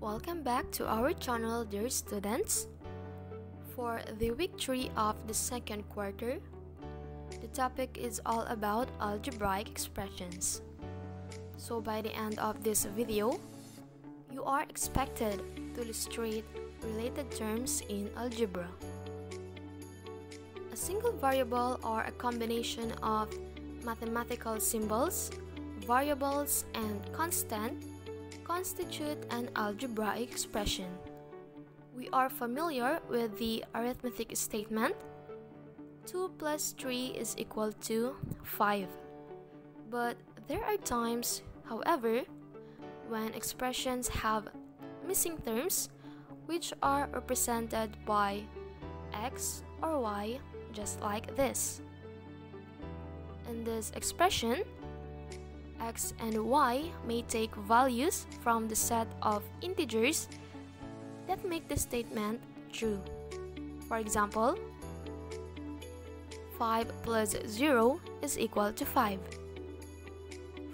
Welcome back to our channel, dear students. For the week 3 of the second quarter, the topic is all about algebraic expressions. So by the end of this video, you are expected to illustrate related terms in algebra. A single variable or a combination of mathematical symbols, variables, and constant constitute an algebraic expression. We are familiar with the arithmetic statement 2 plus 3 is equal to 5. But there are times, however, when expressions have missing terms which are represented by x or y just like this. In this expression, x and y may take values from the set of integers that make the statement true. For example, 5 plus 0 is equal to 5.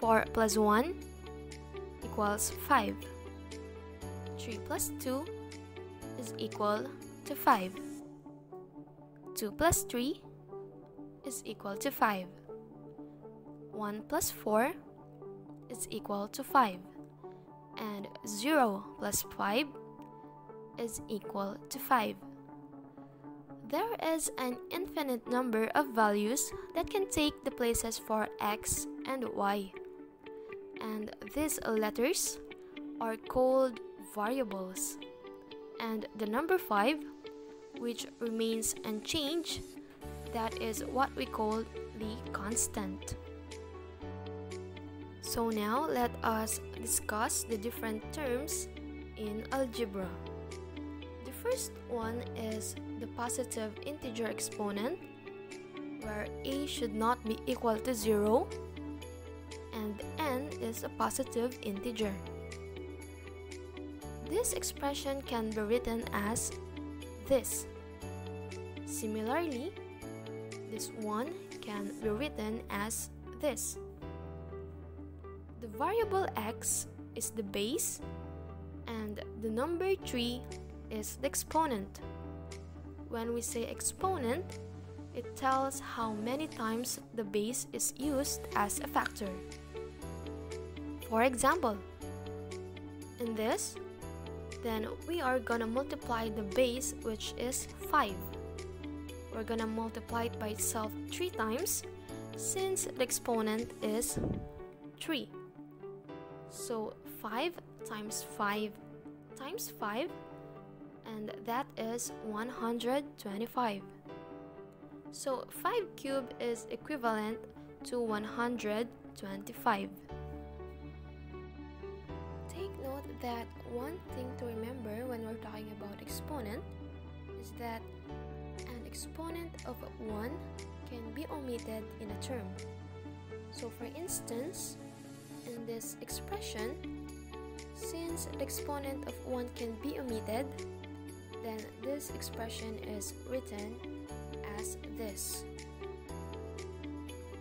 4 plus 1 equals 5. 3 plus 2 is equal to 5. 2 plus 3 is equal to 5. 1 plus 4 is equal to 5 and 0 plus 5 is equal to 5. There is an infinite number of values that can take the places for x and y. And these letters are called variables. And the number 5, which remains unchanged, that is what we call the constant. So now let us discuss the different terms in algebra. The first one is the positive integer exponent where a should not be equal to 0 and n is a positive integer. This expression can be written as this. Similarly, this one can be written as this. The variable x is the base and the number 3 is the exponent. When we say exponent, it tells how many times the base is used as a factor. For example, in this, then we are gonna multiply the base which is 5. We're gonna multiply it by itself 3 times since the exponent is 3. So 5 times 5 times 5 and that is 125. So 5 cube is equivalent to 125. Take note that one thing to remember when we're talking about exponent is that an exponent of 1 can be omitted in a term. So for instance, in this expression, since the exponent of 1 can be omitted, then this expression is written as this.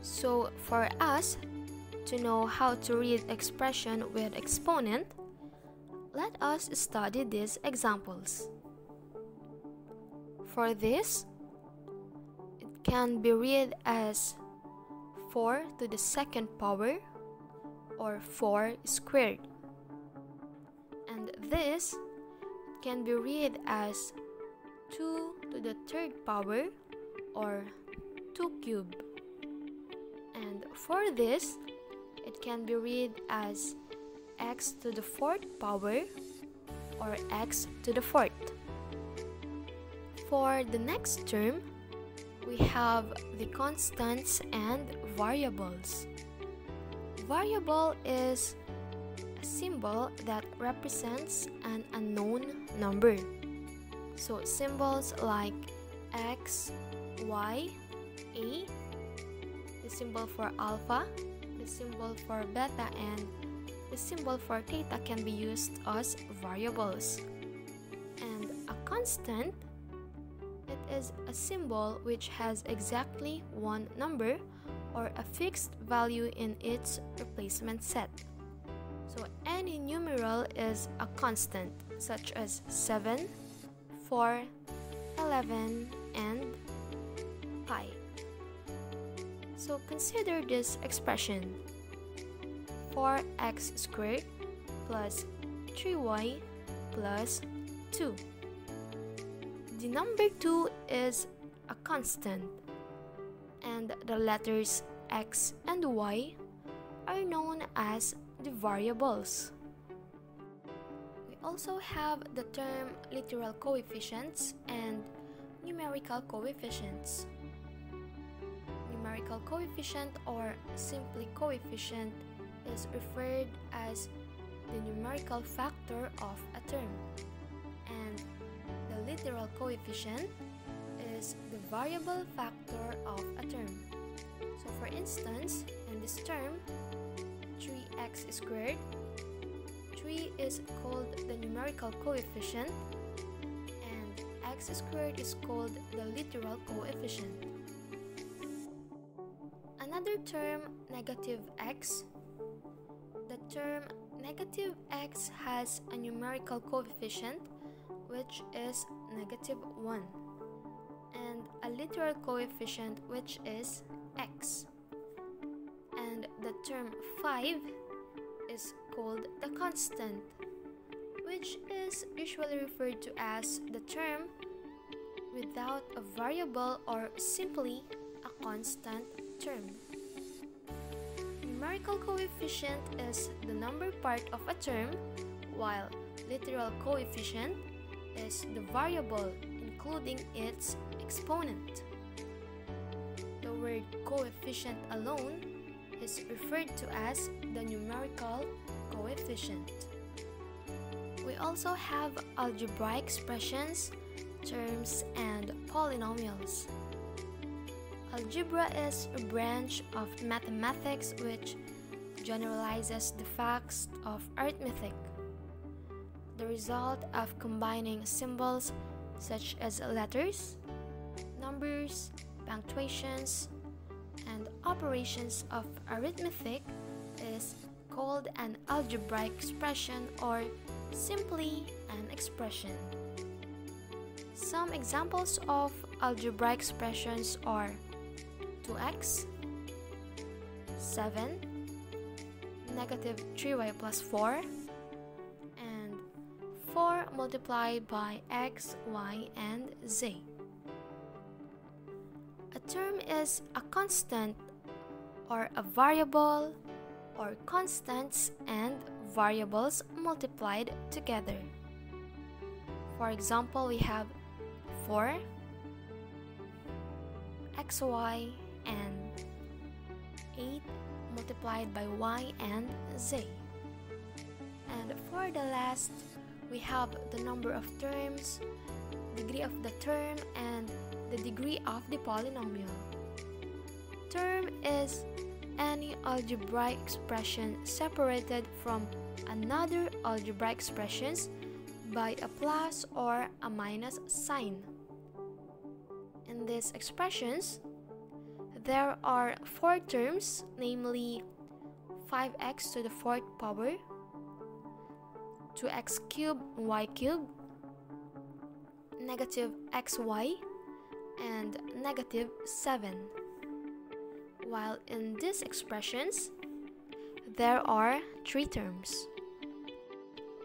So for us to know how to read expression with exponent, let us study these examples. For this, it can be read as 4 to the second power or 4 squared. And this can be read as 2 to the third power or 2 cube. And for this, it can be read as x to the fourth power or x to the fourth. For the next term, we have the constants and variables. Variable is a symbol that represents an unknown number. So symbols like x, y, a, the symbol for alpha, the symbol for beta, and the symbol for theta can be used as variables. And a constant, it is a symbol which has exactly one number or a fixed value in its replacement set. So any numeral is a constant, such as 7, 4, 11, and pi. So consider this expression 4x squared plus 3y plus 2. The number 2 is a constant and the letters x and y are known as the variables. We also have the term literal coefficients and numerical coefficients. Numerical coefficient or simply coefficient is referred as the numerical factor of a term and the literal coefficient is the variable factor of a term. So for instance, in this term, 3x squared, 3 is called the numerical coefficient and x squared is called the literal coefficient. Another term, negative x. The term negative x has a numerical coefficient which is negative 1 and a literal coefficient which is x. And the term 5 is called the constant, which is usually referred to as the term without a variable or simply a constant term. Numerical coefficient is the number part of a term, while literal coefficient is the variable including its exponent. The word coefficient alone is referred to as the numerical coefficient. We also have algebraic expressions, terms, and polynomials. Algebra is a branch of mathematics which generalizes the facts of arithmetic. The result of combining symbols such as letters, numbers, punctuations, and operations of arithmetic is called an algebraic expression or simply an expression. Some examples of algebraic expressions are 2x, 7, negative 3y plus 4, and 4 multiplied by x, y, and z. A term is a constant or a variable or constants and variables multiplied together. For example, we have 4, xy, and 8 multiplied by y and z. And for the last, we have the number of terms, degree of the term, and the degree of the polynomial. Term is any algebraic expression separated from another algebraic expressions by a plus or a minus sign. In these expressions, there are four terms, namely 5x to the fourth power, 2x cubed y cubed, negative xy, and negative 7. While in these expressions, there are three terms.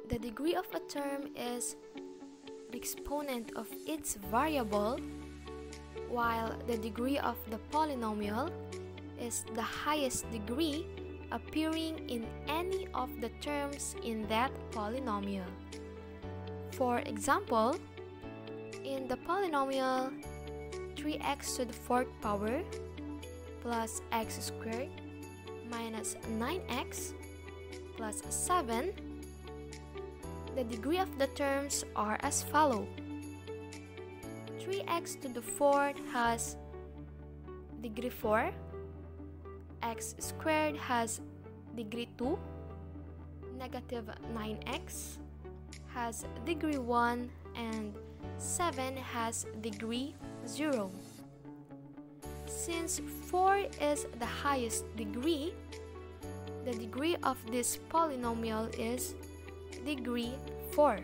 The degree of a term is the exponent of its variable while the degree of the polynomial is the highest degree appearing in any of the terms in that polynomial. For example, in the polynomial 3x to the fourth power plus x squared minus 9x plus 7, the degree of the terms are as follow. 3x to the fourth has degree 4, x squared has degree 2, negative 9x has degree 1, and 7 has degree 0. Since 4 is the highest degree, the degree of this polynomial is degree 4.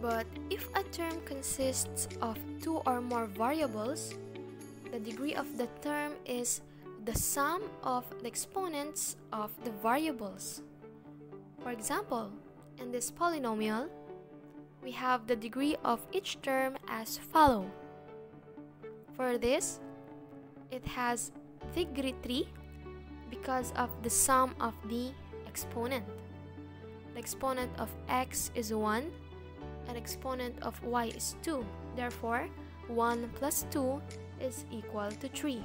But if a term consists of two or more variables, the degree of the term is the sum of the exponents of the variables. For example, in this polynomial, we have the degree of each term as follow. For this, it has degree 3 because of the sum of the exponent. The exponent of x is 1 and exponent of y is 2. Therefore, 1 plus 2 is equal to 3.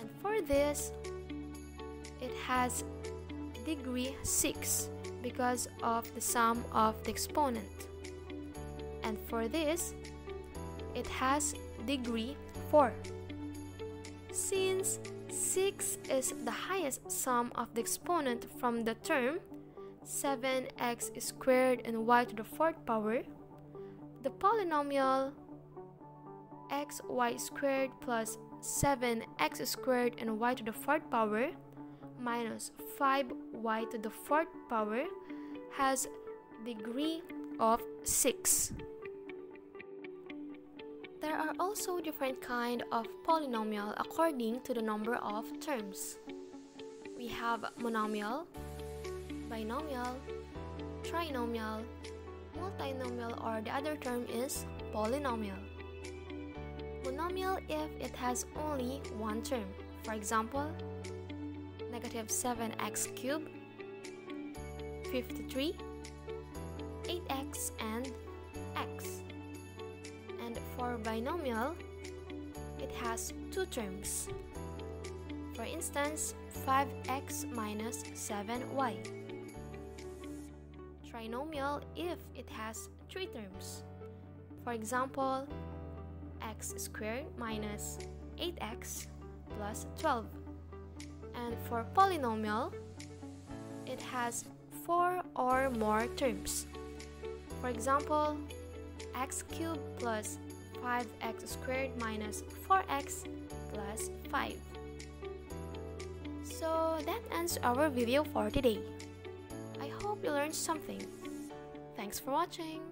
And for this, it has degree 6 because of the sum of the exponent. And for this, it has degree 4. Since 6 is the highest sum of the exponent from the term 7x squared and y to the fourth power, the polynomial xy squared plus 7x squared and y to the fourth power minus 5y to the fourth power has degree of 6. There are also different kind of polynomial according to the number of terms. We have monomial, binomial, trinomial, multinomial or the other term is polynomial. Monomial if it has only one term. For example, negative 7x cubed, 53, 8x and x. And for binomial, it has two terms. For instance, 5x minus 7y trinomial if it has three terms. For example, x squared minus 8x plus 12. For polynomial, it has four or more terms. For example, x cubed plus 5x squared minus 4x plus 5. So that ends our video for today. I hope you learned something. Thanks for watching.